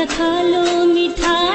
यथालो मिठा